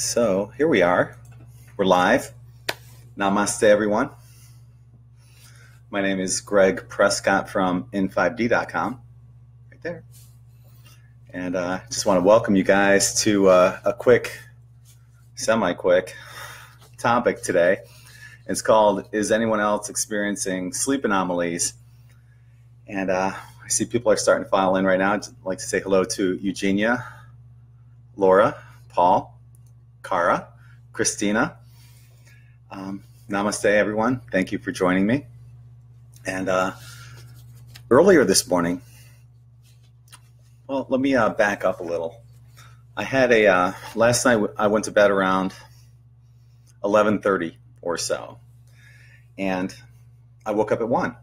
So here we are. We're live. Namaste, everyone. My name is Gregg Prescott from In5D.com, right there. And I uh, just want to welcome you guys to uh, a quick, semi quick topic today. It's called Is Anyone Else Experiencing Sleep Anomalies? And uh, I see people are starting to file in right now. I'd like to say hello to Eugenia, Laura, Paul, Cara, Christina. Um, namaste, everyone. Thank you for joining me. And uh, earlier this morning, well, let me uh, back up a little. I had a uh, last night. I went to bed around eleven thirty or so, and I woke up at one.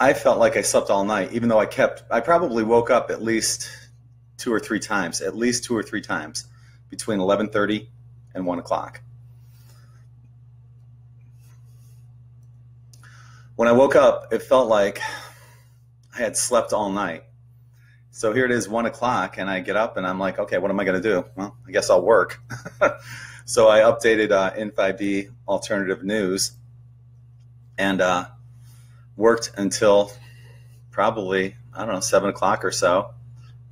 I felt like I slept all night, even though I kept. I probably woke up at least two or three times, at least two or three times between 11:30 and 1 o'clock. When I woke up, it felt like I had slept all night. So here it is, 1 o'clock, and I get up and I'm like, okay, what am I going to do? Well, I guess I'll work. so I updated uh, in5d alternative news and uh, worked until probably, I don't know, 7 o'clock or so.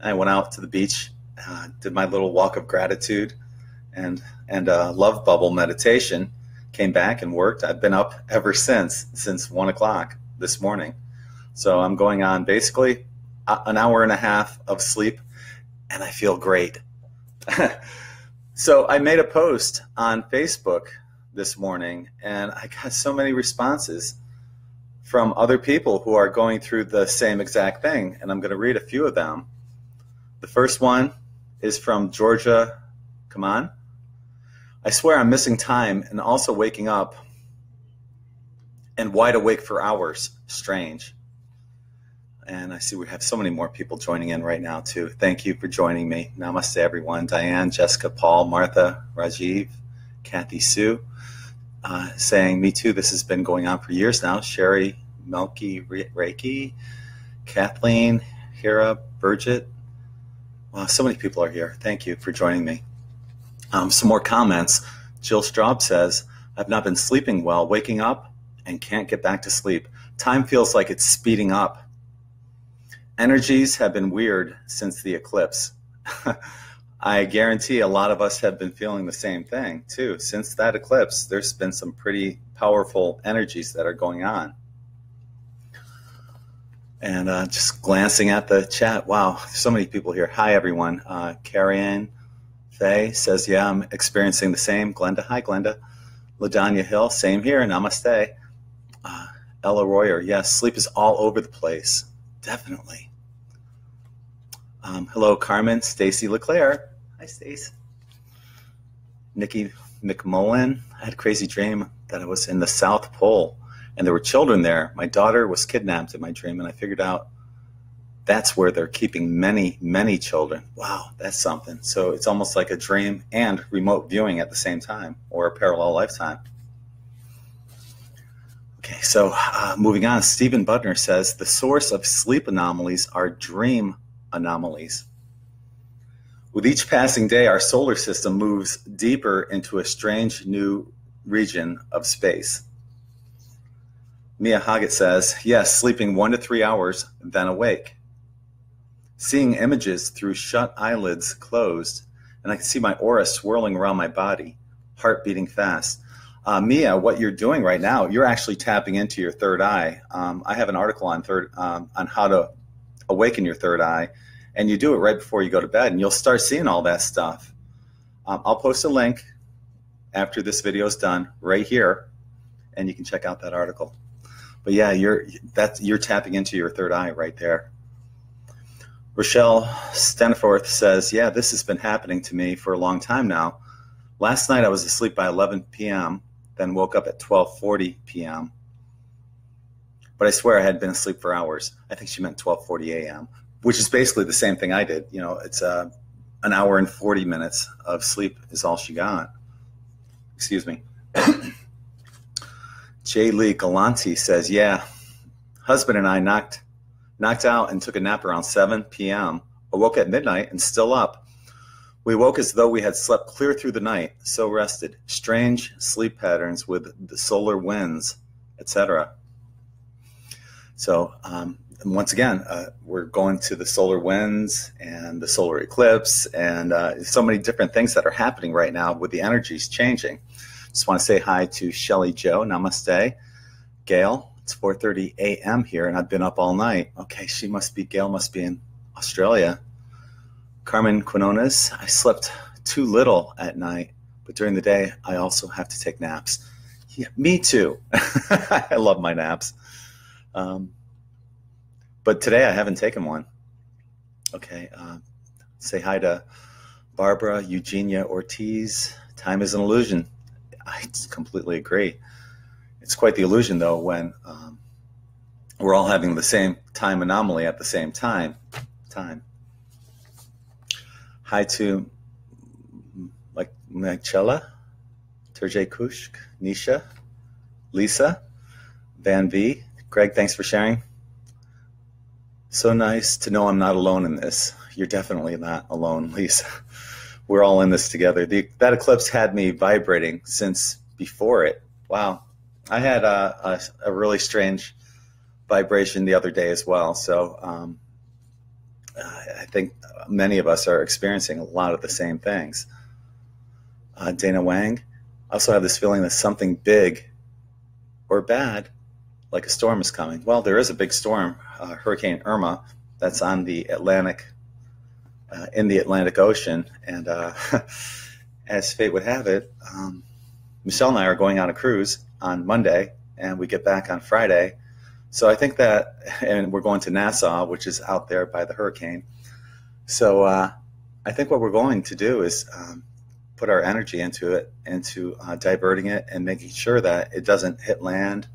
I went out to the beach uh, did my little walk of gratitude and and uh, love bubble meditation. Came back and worked. I've been up ever since since one o'clock this morning. So I'm going on basically an hour and a half of sleep, and I feel great. so I made a post on Facebook this morning, and I got so many responses from other people who are going through the same exact thing, and I'm going to read a few of them. The first one is from Georgia. Come on. I swear I'm missing time and also waking up and wide awake for hours. Strange. And I see we have so many more people joining in right now, too. Thank you for joining me. Namaste, everyone. Diane, Jessica, Paul, Martha, Rajiv, Kathy Sue, uh, saying, Me too. This has been going on for years now. Sherry, Melky, Reiki, Kathleen, Hira, Burgett, Wow, so many people are here. Thank you for joining me. Um, some more comments. Jill Straub says, I've not been sleeping well, waking up and can't get back to sleep. Time feels like it's speeding up. Energies have been weird since the eclipse. I guarantee a lot of us have been feeling the same thing too. Since that eclipse, there's been some pretty powerful energies that are going on. And uh, just glancing at the chat, wow, so many people here. Hi, everyone. Uh, Carrie Ann Faye says, yeah, I'm experiencing the same. Glenda, hi, Glenda. LaDanya Hill, same here. Namaste. Uh, Ella Royer, yes, sleep is all over the place. Definitely. Um, hello, Carmen. Stacy LeClaire. Hi, Stace. Nikki McMullen. I had a crazy dream that I was in the South Pole and there were children there. My daughter was kidnapped in my dream, and I figured out that's where they're keeping many, many children. Wow, that's something. So it's almost like a dream and remote viewing at the same time, or a parallel lifetime. Okay, so uh, moving on, Stephen Butner says the source of sleep anomalies are dream anomalies. With each passing day, our solar system moves deeper into a strange new region of space. Mia Hoggett says, yes, sleeping one to three hours, then awake. Seeing images through shut eyelids closed, and I can see my aura swirling around my body, heart beating fast. Uh, Mia, what you're doing right now, you're actually tapping into your third eye. Um, I have an article on third um, on how to awaken your third eye, and you do it right before you go to bed, and you'll start seeing all that stuff. Um, I'll post a link after this video is done right here, and you can check out that article. But yeah, you're that's you're tapping into your third eye right there. Rochelle Stanforth says, "Yeah, this has been happening to me for a long time now. Last night I was asleep by 11 p.m., then woke up at 12:40 p.m. But I swear I had been asleep for hours. I think she meant 12:40 a.m., which is basically the same thing I did. You know, it's uh, an hour and 40 minutes of sleep is all she got. Excuse me." Jay Lee Galanti says, "Yeah, husband and I knocked knocked out and took a nap around 7 p.m. Awoke at midnight and still up. We woke as though we had slept clear through the night, so rested. Strange sleep patterns with the solar winds, etc. So, um, once again, uh, we're going to the solar winds and the solar eclipse, and uh, so many different things that are happening right now with the energies changing. Just want to say hi to Shelly Joe. Namaste. Gail, it's 4:30 a.m. here, and I've been up all night. Okay, she must be Gail. Must be in Australia. Carmen Quinones, I slept too little at night, but during the day, I also have to take naps. Yeah, me too. I love my naps. Um, but today I haven't taken one. Okay. Uh, say hi to Barbara Eugenia Ortiz. Time is an illusion. I completely agree. It's quite the illusion, though, when um, we're all having the same time anomaly at the same time. Time. Hi to like Magchella, Terje Kushk, Nisha, Lisa, Van V. Gregg, thanks for sharing. So nice to know I'm not alone in this. You're definitely not alone, Lisa. We're all in this together. The, that eclipse had me vibrating since before it. Wow. I had a, a, a really strange vibration the other day as well. So um, I think many of us are experiencing a lot of the same things. Uh, Dana Wang, I also have this feeling that something big or bad, like a storm, is coming. Well, there is a big storm, uh, Hurricane Irma, that's on the Atlantic, uh, in the Atlantic Ocean, and uh, as fate would have it, um, Michelle and I are going on a cruise on Monday, and we get back on Friday. So I think that, and we're going to Nassau, which is out there by the hurricane. So uh, I think what we're going to do is um, put our energy into it, into uh, diverting it, and making sure that it doesn't hit land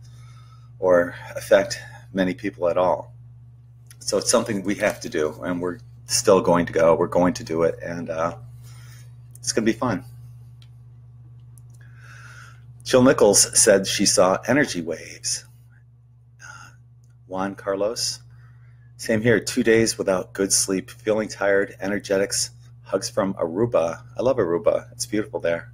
or affect many people at all. So it's something we have to do, and we're still going to go. We're going to do it, and uh, it's going to be fun. Jill Nichols said she saw energy waves. Juan Carlos, same here. Two days without good sleep, feeling tired, energetics, hugs from Aruba. I love Aruba. It's beautiful there.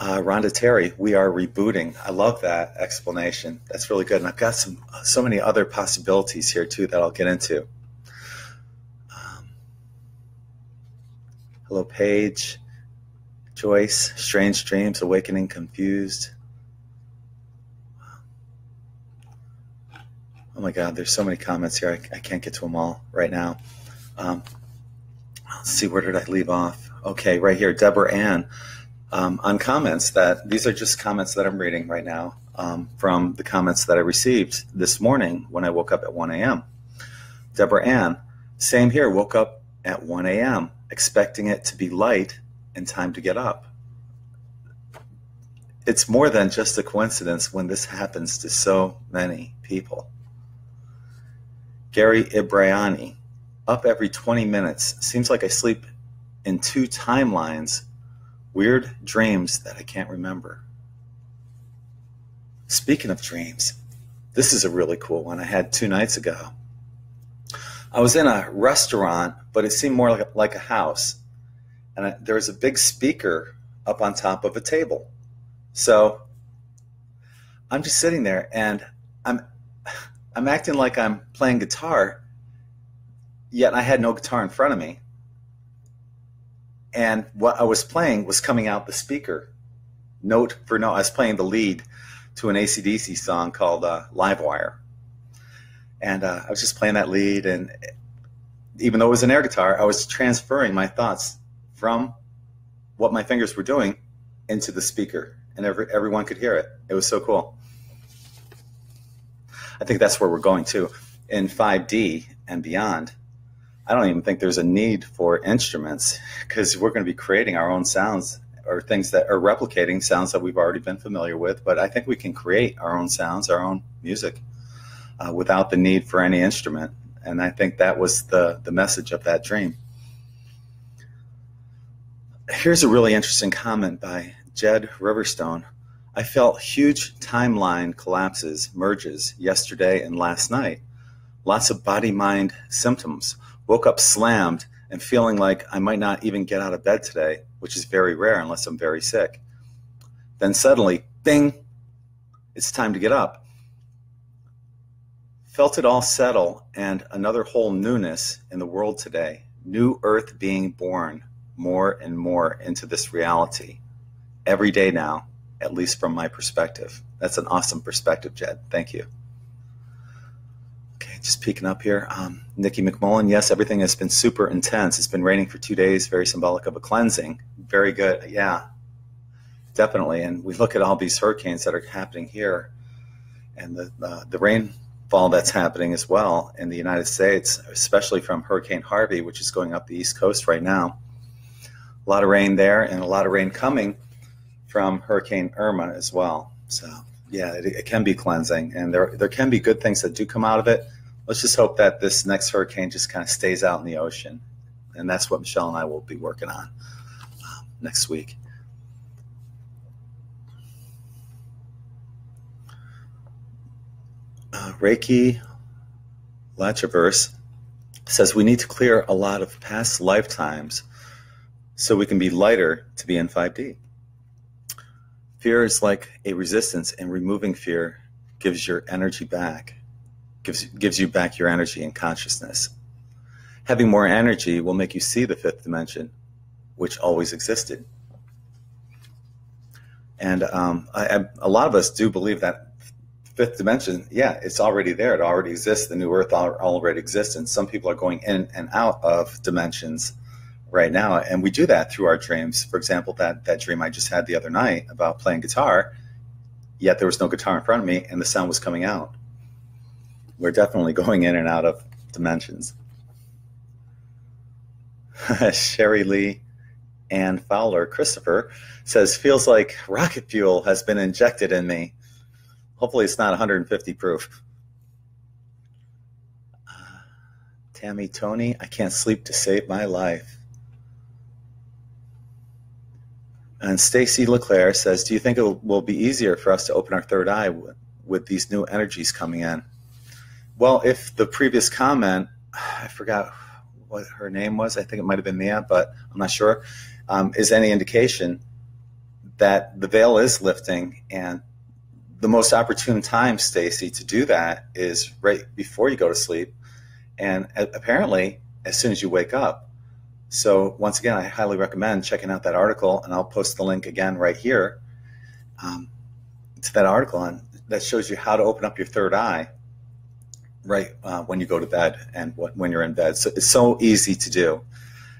Uh, Rhonda Terry, we are rebooting. I love that explanation. That's really good. And I've got some so many other possibilities here too that I'll get into. Um, hello, Paige. Joyce, Strange Dreams, Awakening Confused. Oh my God, there's so many comments here. I, I can't get to them all right now. Um, let's see, where did I leave off? Okay, right here, Deborah Ann. Um, on comments that these are just comments that I'm reading right now um, from the comments that I received this morning when I woke up at 1 a.m. Deborah Ann, same here, woke up at 1 a.m., expecting it to be light and time to get up. It's more than just a coincidence when this happens to so many people. Gary Ibrayani, up every 20 minutes. Seems like I sleep in two timelines. Weird dreams that I can't remember. Speaking of dreams, this is a really cool one I had two nights ago. I was in a restaurant, but it seemed more like a, like a house and there was a big speaker up on top of a table. So I'm just sitting there and I'm I'm acting like I'm playing guitar, yet I had no guitar in front of me. And what I was playing was coming out the speaker, note for note. I was playing the lead to an ACDC song called uh, Livewire. And uh, I was just playing that lead, and even though it was an air guitar, I was transferring my thoughts from what my fingers were doing into the speaker, and every, everyone could hear it. It was so cool. I think that's where we're going to in 5D and beyond. I don't even think there's a need for instruments because we're going to be creating our own sounds or things that are replicating sounds that we've already been familiar with. But I think we can create our own sounds, our own music, uh, without the need for any instrument. And I think that was the the message of that dream. Here's a really interesting comment by Jed Riverstone. I felt huge timeline collapses, merges yesterday and last night. Lots of body mind symptoms. Woke up slammed and feeling like I might not even get out of bed today, which is very rare unless I'm very sick. Then suddenly, bing, it's time to get up. Felt it all settle and another whole newness in the world today. New earth being born more and more into this reality every day now, at least from my perspective. That's an awesome perspective, Jed. Thank you. Just peeking up here. Um, Nikki McMullen, yes, everything has been super intense. It's been raining for two days, very symbolic of a cleansing. Very good. Yeah, definitely. And we look at all these hurricanes that are happening here and the, uh, the rainfall that's happening as well in the United States, especially from Hurricane Harvey, which is going up the East Coast right now. A lot of rain there and a lot of rain coming from Hurricane Irma as well. So, yeah, it, it can be cleansing, and there, there can be good things that do come out of it. Let's just hope that this next hurricane just kind of stays out in the ocean. And that's what Michelle and I will be working on um, next week. uh, Reiki Lachaverse says we need to clear a lot of past lifetimes so we can be lighter to be in 5D. Fear is like a resistance, and removing fear gives your energy back, gives, gives you back your energy and consciousness. Having more energy will make you see the fifth dimension, which always existed. And um, I, I, a lot of us do believe that fifth dimension, yeah, it's already there. It already exists. The new earth already exists. And some people are going in and out of dimensions right now. And we do that through our dreams. For example, that, that dream I just had the other night about playing guitar, yet there was no guitar in front of me and the sound was coming out. We're definitely going in and out of dimensions. Sherry Lee and Fowler Christopher says, feels like rocket fuel has been injected in me. Hopefully, it's not 150 proof. Uh, Tammy Tony, I can't sleep to save my life. And Stacy LeClaire says, Do you think it will be easier for us to open our third eye with, with these new energies coming in? Well, if the previous comment, I forgot what her name was, I think it might have been Mia, but I'm not sure, um, is any indication that the veil is lifting and the most opportune time, Stacy, to do that is right before you go to sleep, and apparently as soon as you wake up. So once again, I highly recommend checking out that article, and I'll post the link again right here um, to that article, and that shows you how to open up your third eye right uh, when you go to bed and when you're in bed. So it's so easy to do.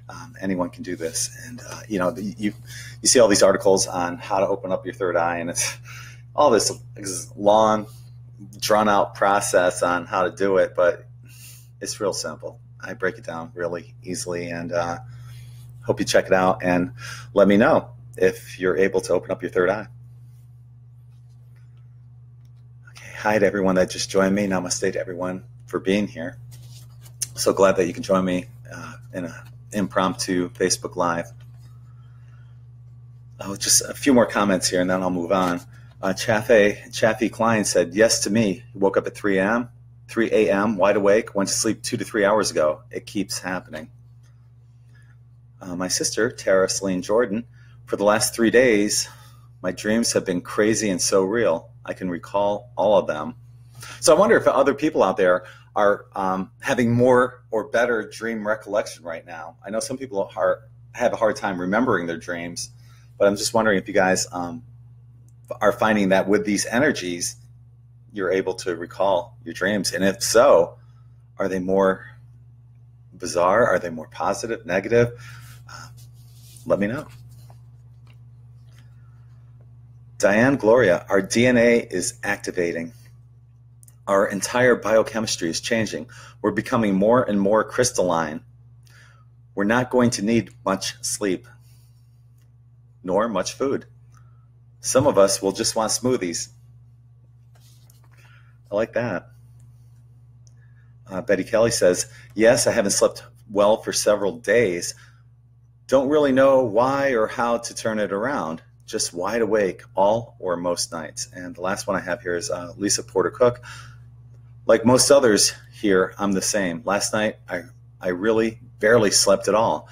Um, anyone can do this, and uh, you know you you see all these articles on how to open up your third eye, and it's all this long, drawn out process on how to do it, but it's real simple. I break it down really easily and uh, hope you check it out and let me know if you're able to open up your third eye. Okay, hi to everyone that just joined me. Namaste to everyone for being here. So glad that you can join me uh, in an impromptu Facebook Live. Oh, just a few more comments here and then I'll move on. Uh, Chaffee, Chaffee Klein said yes to me. Woke up at 3 a.m., 3 a.m., wide awake, went to sleep two to three hours ago. It keeps happening. Uh, my sister, Tara Celine Jordan, for the last three days, my dreams have been crazy and so real. I can recall all of them. So I wonder if other people out there are um, having more or better dream recollection right now. I know some people are, have a hard time remembering their dreams, but I'm just wondering if you guys um, are finding that with these energies, you're able to recall your dreams. And if so, are they more bizarre? Are they more positive, negative? Uh, let me know. Diane Gloria, our DNA is activating. Our entire biochemistry is changing. We're becoming more and more crystalline. We're not going to need much sleep, nor much food. Some of us will just want smoothies. I like that. Uh, Betty Kelly says, Yes, I haven't slept well for several days. Don't really know why or how to turn it around. Just wide awake all or most nights. And the last one I have here is uh, Lisa Porter Cook. Like most others here, I'm the same. Last night, I I really barely slept at all.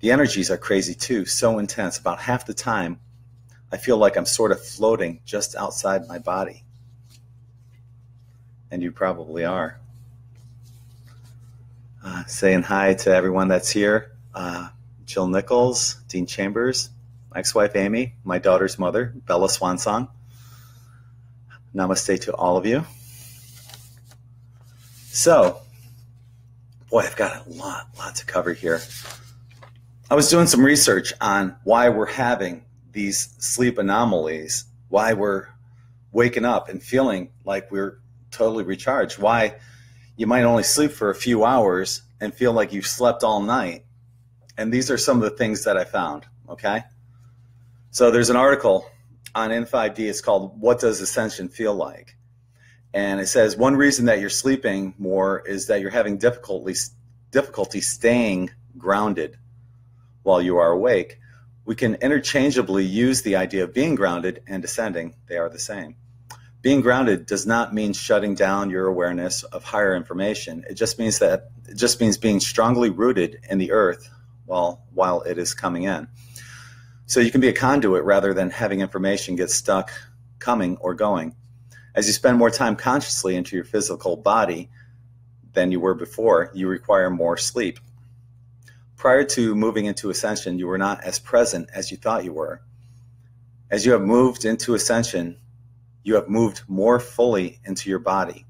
The energies are crazy too, so intense. About half the time, I feel like I'm sort of floating just outside my body. And you probably are. Uh, saying hi to everyone that's here uh, Jill Nichols, Dean Chambers, my ex wife Amy, my daughter's mother, Bella Swansong. Namaste to all of you. So, boy, I've got a lot, lot to cover here. I was doing some research on why we're having these sleep anomalies, why we're waking up and feeling like we're totally recharged, why you might only sleep for a few hours and feel like you've slept all night. And these are some of the things that I found, okay? So there's an article on In5D, it's called What Does Ascension Feel Like? And it says one reason that you're sleeping more is that you're having difficulty difficulty staying grounded while you are awake. We can interchangeably use the idea of being grounded and ascending. They are the same. Being grounded does not mean shutting down your awareness of higher information. It just means that it just means being strongly rooted in the earth while while it is coming in. So you can be a conduit rather than having information get stuck coming or going. As you spend more time consciously into your physical body than you were before, you require more sleep. Prior to moving into ascension, you were not as present as you thought you were. As you have moved into ascension, you have moved more fully into your body.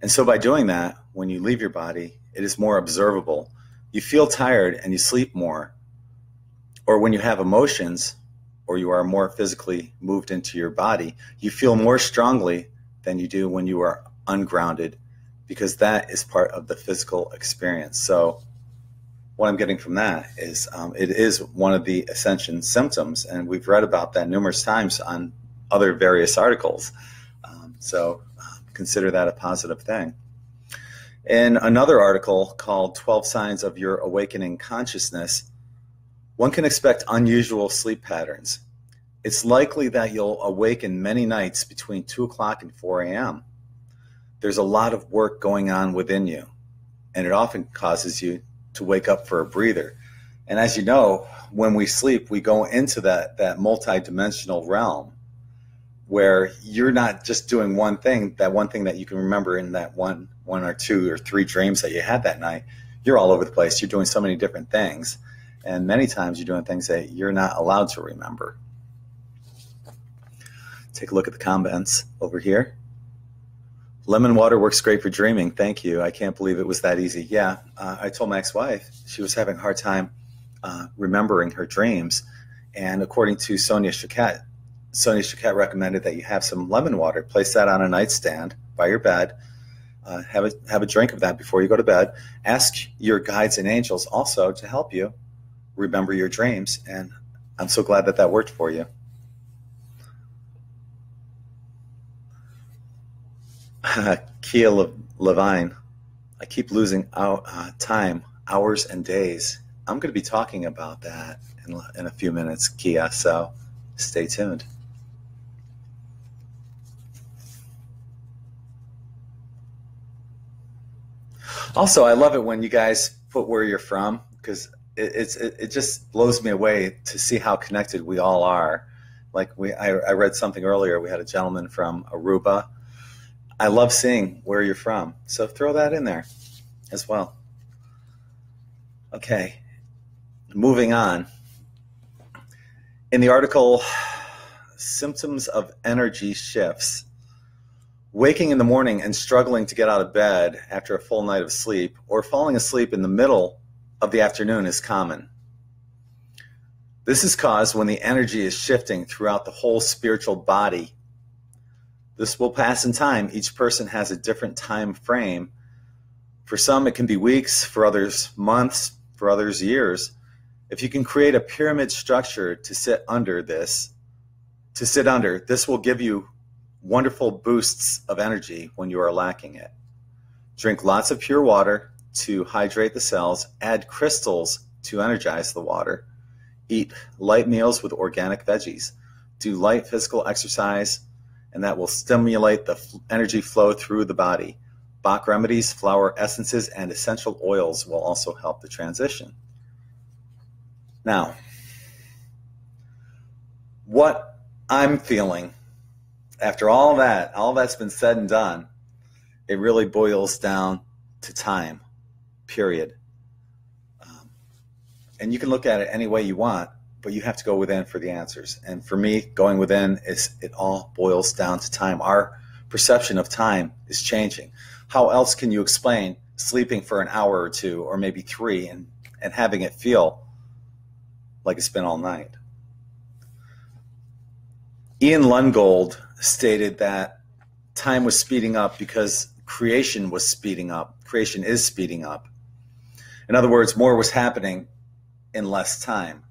And so, by doing that, when you leave your body, it is more observable. You feel tired and you sleep more. Or when you have emotions, or you are more physically moved into your body, you feel more strongly than you do when you are ungrounded because that is part of the physical experience. So, what I'm getting from that is um, it is one of the ascension symptoms, and we've read about that numerous times on other various articles. Um, so, um, consider that a positive thing. In another article called 12 Signs of Your Awakening Consciousness, one can expect unusual sleep patterns. It's likely that you'll awaken many nights between 2 o'clock and 4 a.m. There's a lot of work going on within you, and it often causes you to wake up for a breather. And as you know, when we sleep, we go into that, that multidimensional realm where you're not just doing one thing, that one thing that you can remember in that one, one or two or three dreams that you had that night. You're all over the place. You're doing so many different things and many times you're doing things that you're not allowed to remember. Take a look at the comments over here. Lemon water works great for dreaming. Thank you. I can't believe it was that easy. Yeah, uh, I told my ex-wife she was having a hard time uh, remembering her dreams, and according to Sonia Choquette, Sonia Choquette recommended that you have some lemon water. Place that on a nightstand by your bed. Uh, have a have a drink of that before you go to bed. Ask your guides and angels also to help you remember your dreams. And I'm so glad that that worked for you. Kia Levine, I keep losing out, uh, time, hours, and days. I'm going to be talking about that in, in a few minutes, Kia, so stay tuned. Also, I love it when you guys put where you're from because it, it's it, it just blows me away to see how connected we all are. Like we, I, I read something earlier. We had a gentleman from Aruba. I love seeing where you're from, so throw that in there as well. Okay, moving on. In the article, symptoms of energy shifts. Waking in the morning and struggling to get out of bed after a full night of sleep, or falling asleep in the middle of the afternoon is common. This is caused when the energy is shifting throughout the whole spiritual body. This will pass in time. Each person has a different time frame. For some, it can be weeks, for others, months, for others, years. If you can create a pyramid structure to sit under this, to sit under, this will give you wonderful boosts of energy when you are lacking it. Drink lots of pure water, to hydrate the cells, add crystals to energize the water, eat light meals with organic veggies, do light physical exercise, and that will stimulate the energy flow through the body. Bach remedies, flower essences, and essential oils will also help the transition. Now, what I'm feeling after all that, all that's been said and done, it really boils down to time, period. Um, and you can look at it any way you want, but you have to go within for the answers. And for me, going within is it all boils down to time. Our perception of time is changing. How else can you explain sleeping for an hour or two, or maybe three, and, and having it feel like it's been all night? Ian Lungold stated that time was speeding up because creation was speeding up. Creation is speeding up. In other words, more was happening in less time.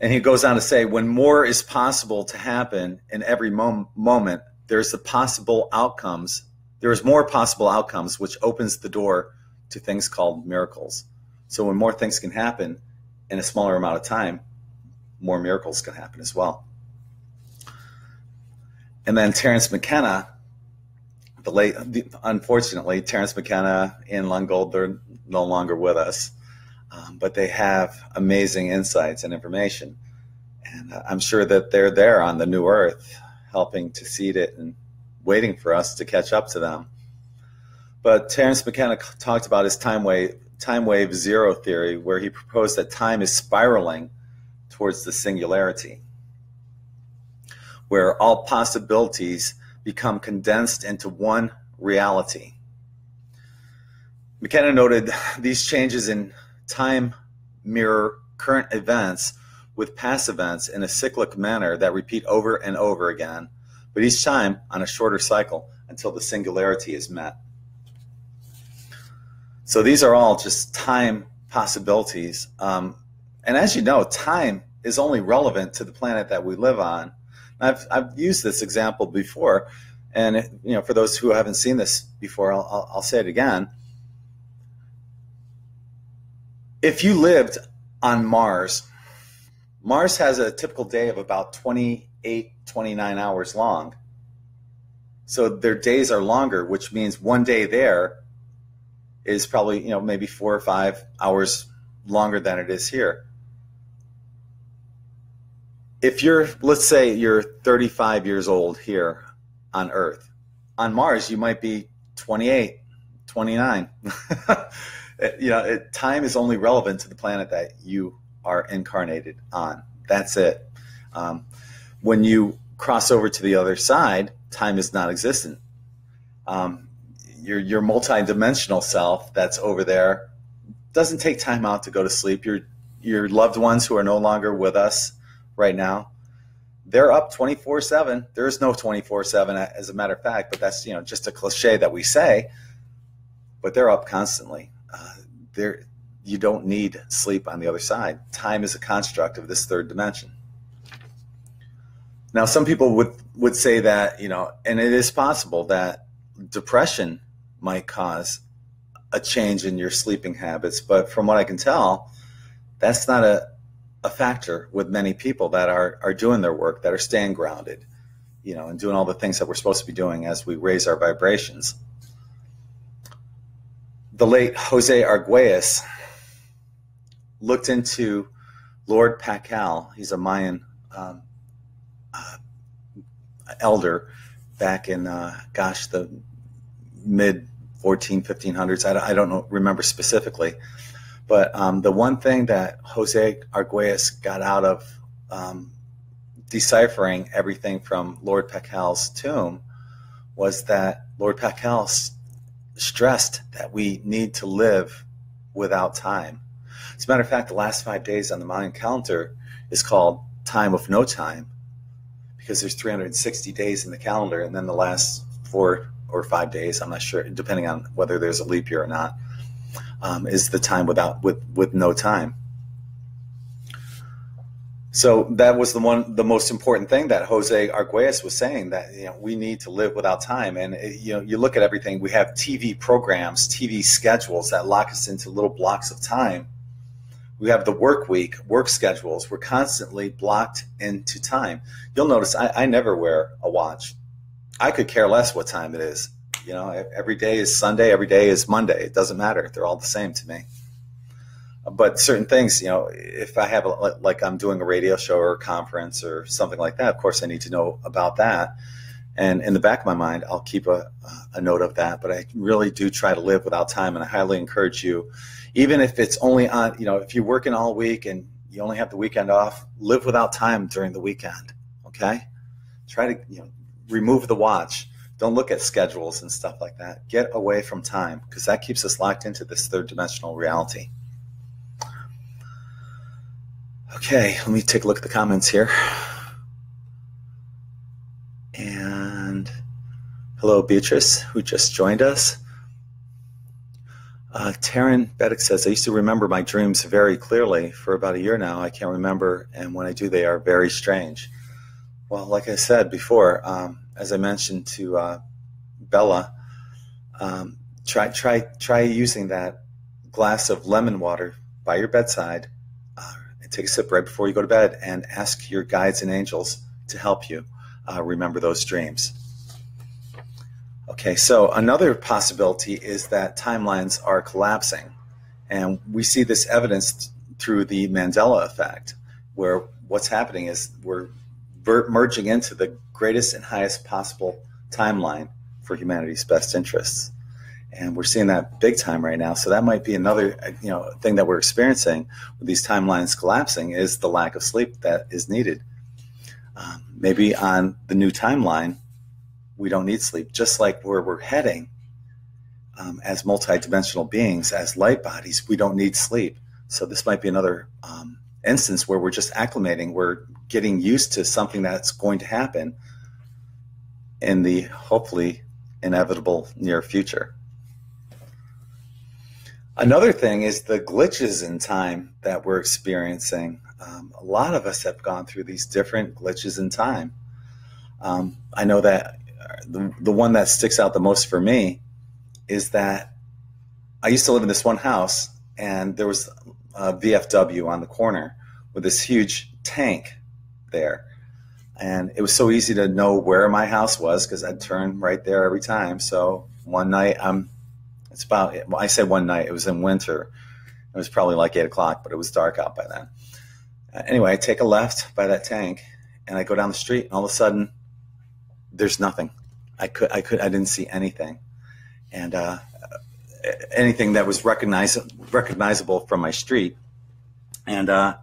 And he goes on to say when more is possible to happen in every mom- moment, there's the possible outcomes. There is more possible outcomes, which opens the door to things called miracles. So when more things can happen in a smaller amount of time, more miracles can happen as well. And then Terence McKenna, the late, unfortunately, Terence McKenna and Lungold, they're no longer with us, um, but they have amazing insights and information. And uh, I'm sure that they're there on the new earth, helping to seed it and waiting for us to catch up to them. But Terence McKenna talked about his time wave, time wave zero theory, where he proposed that time is spiraling towards the singularity where all possibilities become condensed into one reality. McKenna noted these changes in time mirror current events with past events in a cyclic manner that repeat over and over again, but each time on a shorter cycle until the singularity is met. So these are all just time possibilities. Um, and as you know, time is only relevant to the planet that we live on I've, I've used this example before, and you know, for those who haven't seen this before, I'll, I'll, I'll say it again. If you lived on Mars, Mars has a typical day of about 28, 29 hours long. So their days are longer, which means one day there is probably, you know, maybe four or five hours longer than it is here if you're let's say you're 35 years old here on earth on mars you might be 28 29 you know it, time is only relevant to the planet that you are incarnated on. That's it. Um, when you cross over to the other side time is not existent um, your, your multi-dimensional self that's over there doesn't take time out to go to sleep. Your your loved ones who are no longer with us right now. They're up 24 7. There's no 24 7 as a matter of fact, but that's, you know, just a cliche that we say, but they're up constantly. Uh, they're, you don't need sleep on the other side. Time is a construct of this third dimension. Now, some people would, would say that, you know, and it is possible that depression might cause a change in your sleeping habits, but from what I can tell, that's not a, a factor with many people that are are doing their work, that are staying grounded, you know, and doing all the things that we're supposed to be doing as we raise our vibrations. The late Jose Arguelles looked into Lord Pakal. He's a Mayan um, uh, elder back in, uh, gosh, the mid 14, 1500s. I, I don't know, remember specifically. But um, the one thing that Jose Arguelles got out of um, deciphering everything from Lord Pakal's tomb was that Lord Pakal stressed that we need to live without time. As a matter of fact, the last five days on the Mayan calendar is called Time of No Time because there's 360 days in the calendar, and then the last four or five days, I'm not sure, depending on whether there's a leap year or not, um, is the time without with with no time. So that was the one, the most important thing that Jose Arguelles was saying that you know we need to live without time. And you know, you look at everything. We have TV programs, TV schedules that lock us into little blocks of time. We have the work week, work schedules. We're constantly blocked into time. You'll notice I, I never wear a watch. I could care less what time it is. You know, every day is Sunday, every day is Monday. It doesn't matter. They're all the same to me. But certain things, you know, if I have a, like I'm doing a radio show or a conference or something like that, of course I need to know about that. And in the back of my mind, I'll keep a, a note of that. But I really do try to live without time, and I highly encourage you, even if it's only on, you know, if you're working all week and you only have the weekend off, live without time during the weekend. Okay, try to you know remove the watch. Don't look at schedules and stuff like that. Get away from time because that keeps us locked into this third dimensional reality. Okay, let me take a look at the comments here. And hello, Beatrice, who just joined us. Uh, Taryn Beddick says, I used to remember my dreams very clearly for about a year now. I can't remember, and when I do, they are very strange. Well, like I said before, um, as I mentioned to uh, Bella, um, try try try using that glass of lemon water by your bedside uh, and take a sip right before you go to bed, and ask your guides and angels to help you uh, remember those dreams. Okay, so another possibility is that timelines are collapsing. And we see this evidenced through the Mandela effect, where what's happening is we're merging into the greatest and highest possible timeline for humanity's best interests. And we're seeing that big time right now. So that might be another you know thing that we're experiencing with these timelines collapsing is the lack of sleep that is needed. Um, maybe on the new timeline, we don't need sleep. Just like where we're heading um, as multidimensional beings, as light bodies, we don't need sleep. So this might be another um, instance where we're just acclimating. We're getting used to something that's going to happen in the hopefully inevitable near future. Another thing is the glitches in time that we're experiencing. Um, a lot of us have gone through these different glitches in time. Um, I know that the, the one that sticks out the most for me is that I used to live in this one house, and there was a VFW on the corner with this huge tank there. And it was so easy to know where my house was because I'd turn right there every time. So one night, I'm, it's about, well, I said one night, it was in winter. It was probably like eight o'clock, but it was dark out by then. Uh, anyway, I take a left by that tank and I go down the street, and all of a sudden, there's nothing. I could I could I didn't see anything, and uh, anything that was recognizable from my street, and uh,